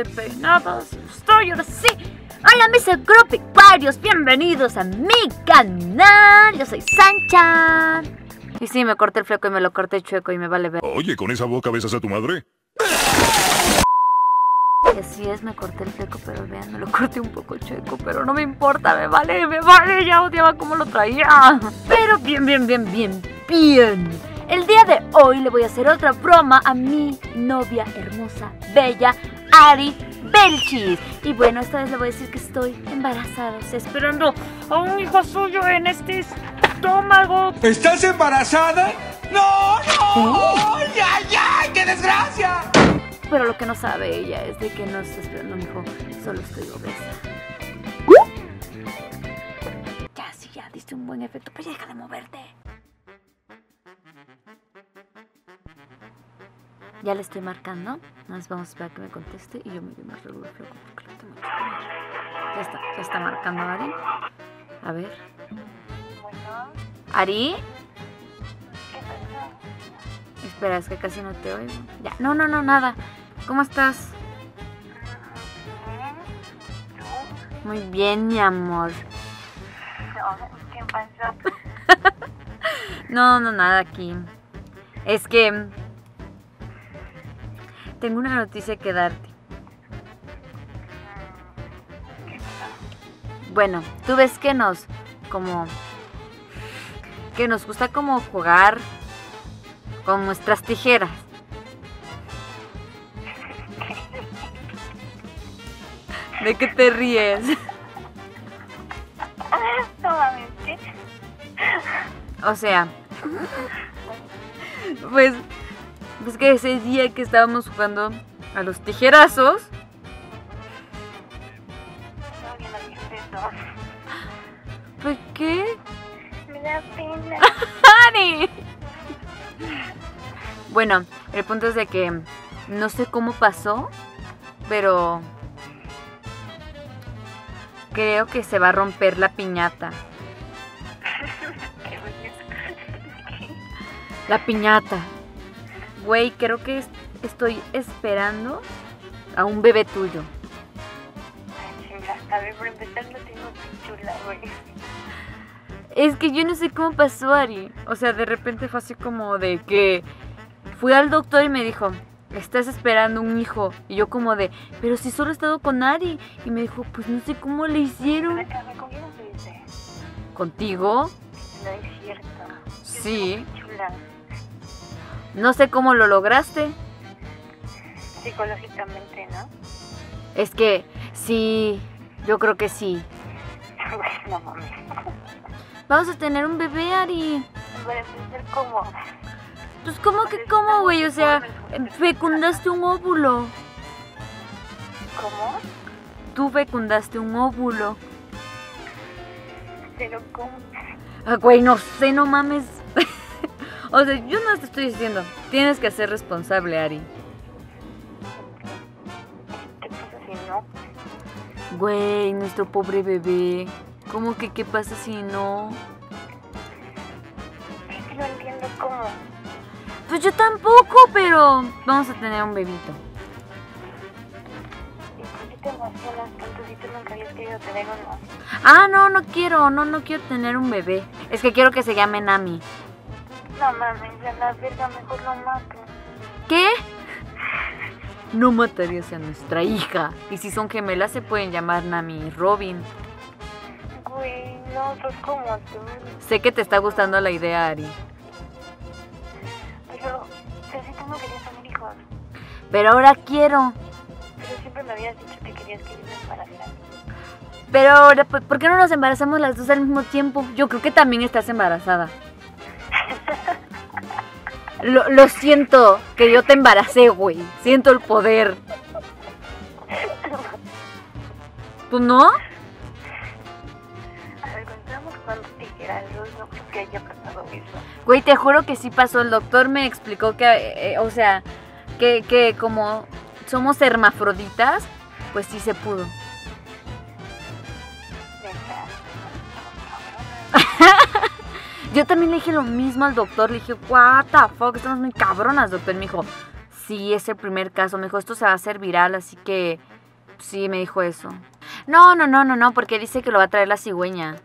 estoy estoy, ahora sí. Hola mis bienvenidos a mi canal. Yo soy Sancha. Y sí, me corté el fleco y me lo corté chueco y me vale ver. Oye, ¿con esa boca besas a tu madre? Y así es, me corté el fleco, pero vean, me lo corté un poco chueco, pero no me importa, me vale, me vale, ya odiaba cómo lo traía. Pero bien, bien, bien, bien, bien. El día de hoy le voy a hacer otra broma a mi novia hermosa, bella, Ari Belchis. Y bueno, esta vez le voy a decir que estoy embarazada, o sea, esperando a un hijo suyo en este estómago. ¿Estás embarazada? ¡No, no! ¡Ay, ay, qué desgracia! Pero lo que no sabe ella es de que no está esperando a mi hijo, solo estoy obesa. Ya, sí, ya, diste un buen efecto, pero ya deja de moverte. Ya le estoy marcando. Más vamos a esperar que me conteste y yo me voy más regular porque lo tengo que. Ya está, ya está marcando Ari. A ver. ¿Ari? Espera, es que casi no te oigo. Ya, no, no, no, nada. ¿Cómo estás? Muy bien, mi amor. No, no, nada aquí. Es que tengo una noticia que darte. Bueno, tú ves que nos como que nos gusta como jugar con nuestras tijeras. ¿De qué te ríes? No mames, ¿qué? O sea, pues, pues que ese día que estábamos jugando a los tijerazos, pues qué, Me da pena. Ani. Bueno, el punto es de que no sé cómo pasó, pero creo que se va a romper la piñata. La piñata. Güey, creo que es- estoy esperando a un bebé tuyo. Ay, chinga. A ver, por empezar no tengo pichula, güey. Es que yo no sé cómo pasó, Ari. O sea, de repente fue así como de que fui al doctor y me dijo, estás esperando un hijo. Y yo como de, pero si solo he estado con Ari. Y me dijo, pues no sé cómo le hicieron. ¿con quién? ¿Contigo? No es cierto. Yo Sí. tengo pichula. No sé cómo lo lograste. Psicológicamente, ¿no? Es que sí, yo creo que sí. No mames. Vamos a tener un bebé, Ari. Para empezar, ¿cómo? Pues ¿cómo que cómo, güey? O sea, fecundaste un óvulo. ¿Cómo? Tú fecundaste un óvulo. Pero, ¿cómo? Ah, güey, no sé, no mames. O sea, yo no te estoy diciendo. Tienes que ser responsable, Ari. ¿Qué pasa si no? Güey, nuestro pobre bebé. ¿Cómo que qué pasa si no? Es que no entiendo cómo. Pues yo tampoco, pero vamos a tener un bebito. ¿Y por qué te emocionas tanto si tú nunca habías querido tener uno? Ah, no, no quiero, no, no quiero tener un bebé. Es que quiero que se llame Nami. No mames, a la verga, mejor lo mato. ¿Qué? No matarías a nuestra hija. Y si son gemelas se pueden llamar Nami y Robin. Güey, no, sos como tú. Sé que te está gustando la idea, Ari. Pero, pero si tú no querías tener hijos. Pero ahora quiero. Pero siempre me habías dicho que querías que yo me embarazara. Pero ahora, ¿por por qué no nos embarazamos las dos al mismo tiempo? Yo creo que también estás embarazada. Lo, lo siento, que yo te embaracé, güey. Siento el poder. ¿Tú no? Cuando creo que haya pasado eso. Güey, te juro que sí pasó. El doctor me explicó que, eh, eh, o sea, que, que como somos hermafroditas, pues sí se pudo. Yo también le dije lo mismo al doctor. Le dije, what the fuck, estamos muy cabronas, doctor. Y me dijo, Sí, es el primer caso. Me dijo, esto se va a hacer viral, así que sí, me dijo eso. No, no, no, no, no, porque dice que lo va a traer la cigüeña.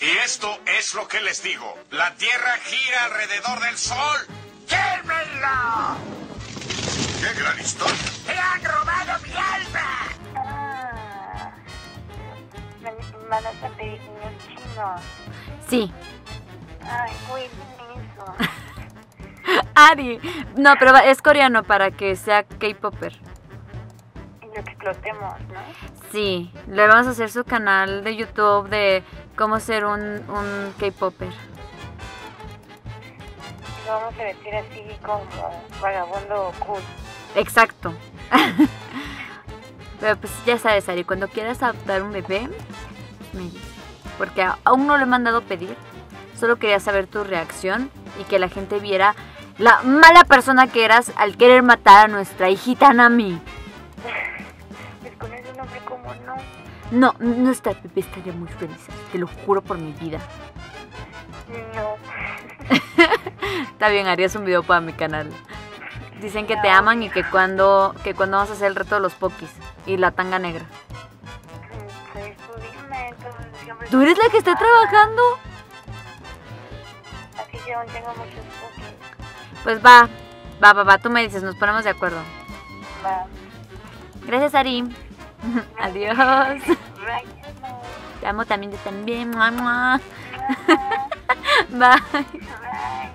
Y esto es lo que les digo. La Tierra gira alrededor del Sol. ¡Quémenla! ¡Qué gran historia! ¡Te han robado mi alma! Ah, me van a pedir niños chinos. Sí. Ay, lindo. Ari. No, pero es coreano para que sea K-Popper. Y lo explotemos, ¿no? Sí, le vamos a hacer su canal de YouTube de cómo ser un, un K-Popper. Lo vamos a vestir así como vagabundo cool. Exacto. Pero pues ya sabes, Ari, cuando quieras adoptar un bebé, me dices. Porque aún no lo he mandado pedir. Solo quería saber tu reacción y que la gente viera la mala persona que eras al querer matar a nuestra hijita Nami. Pues con ese nombre, como no? No, nuestra bebé estaría muy feliz, te lo juro por mi vida. No. Está bien, harías un video para mi canal. Dicen que te aman y que cuando, que cuando vas a hacer el reto de los pokis y la tanga negra. ¿Tú eres la que está trabajando? Así yo aún tengo muchos cookies. Pues va, va, va, va, tú me dices, nos ponemos de acuerdo. Va. Gracias, Ari. Adiós. Amor. Te amo también, yo también. Bye. Bye.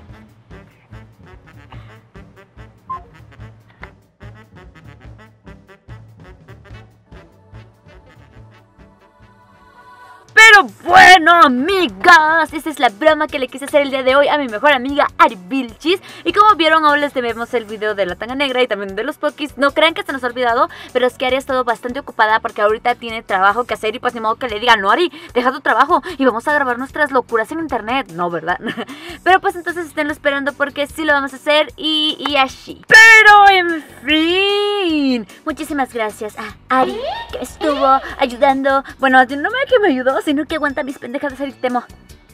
Bueno, amigas, esa es la broma que le quise hacer el día de hoy a mi mejor amiga Ari Vilchis. Y como vieron, ahora les vemos el video de la tanga negra y también de los pokis. No crean que se nos ha olvidado, pero es que Ari ha estado bastante ocupada porque ahorita tiene trabajo que hacer y pues ni modo que le diga, no Ari, deja tu trabajo y vamos a grabar nuestras locuras en internet. No, ¿verdad? pero pues entonces esténlo esperando porque sí lo vamos a hacer y, y así. Pero en fin, muchísimas gracias a Ari que estuvo ayudando. Bueno, no me que me ayudó, sino que aguanta mis pendejadas Ari Temo.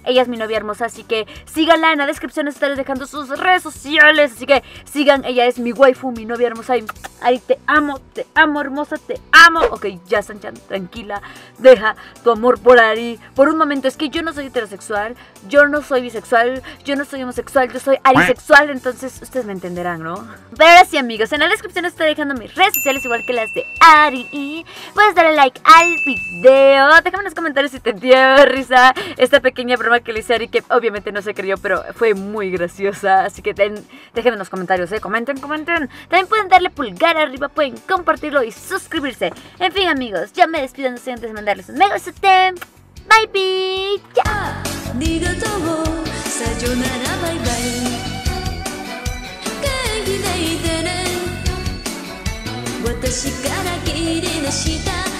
Ella es mi novia hermosa, así que síganla en la descripción. Estaré dejando sus redes sociales. Así que sigan, ella es mi waifu, mi novia hermosa. Y Ari, te amo, te amo, hermosa, te amo. Ok, ya, Sanchan, tranquila. Deja tu amor por Ari. Por un momento, es que yo no soy heterosexual, yo no soy bisexual, yo no soy homosexual, yo soy arisexual. Entonces, ustedes me entenderán, ¿no? Pero sí, amigos, en la descripción estaré dejando mis redes sociales, igual que las de Ari. Y puedes darle like al video. Déjame en los comentarios si te dio risa esta pequeña broma a Ari, que obviamente no se creyó, pero fue muy graciosa. Así que den- déjenme en los comentarios, ¿eh? Comenten, comenten. También pueden darle pulgar arriba, pueden compartirlo y suscribirse. En fin, amigos, ya me despido no sin antes de mandarles un mega besote. Bye, bye. Chao. あり